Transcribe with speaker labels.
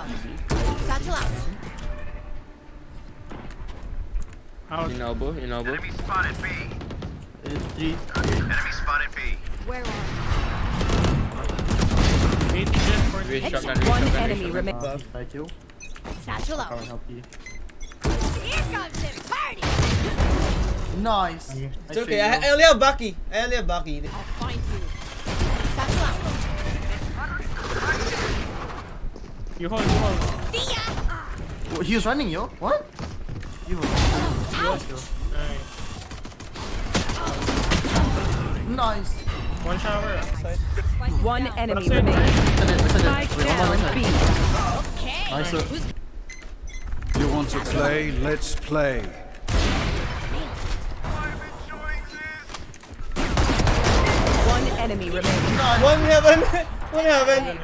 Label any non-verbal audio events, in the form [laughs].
Speaker 1: out. Satchel out.
Speaker 2: Out.
Speaker 3: In elbow, in elbow.
Speaker 4: Enemy spotted B.
Speaker 5: G.
Speaker 4: Enemy spotted B.
Speaker 1: Where are
Speaker 2: Eight Jett for
Speaker 3: Reach
Speaker 1: Headshot.
Speaker 3: shotgun,
Speaker 6: One
Speaker 3: shotgun,
Speaker 6: enemy
Speaker 3: reach
Speaker 6: remains.
Speaker 5: I kill.
Speaker 1: Satchel
Speaker 5: I will help you.
Speaker 1: Here comes the party.
Speaker 5: Nice.
Speaker 7: It's okay. I, I only have Bucky. I only have Bucky.
Speaker 1: I'll find You
Speaker 2: hold, you hold.
Speaker 1: See ya.
Speaker 5: Oh, He was running, yo. What? You. Nice.
Speaker 2: One shower outside.
Speaker 6: One enemy
Speaker 2: That's
Speaker 6: remaining.
Speaker 5: Send it, send it.
Speaker 6: Spike
Speaker 5: one
Speaker 6: down. B.
Speaker 1: Okay.
Speaker 5: Nice.
Speaker 1: Who's
Speaker 8: You want to play? Let's play.
Speaker 6: One enemy remaining.
Speaker 7: One heaven. [laughs] One heaven.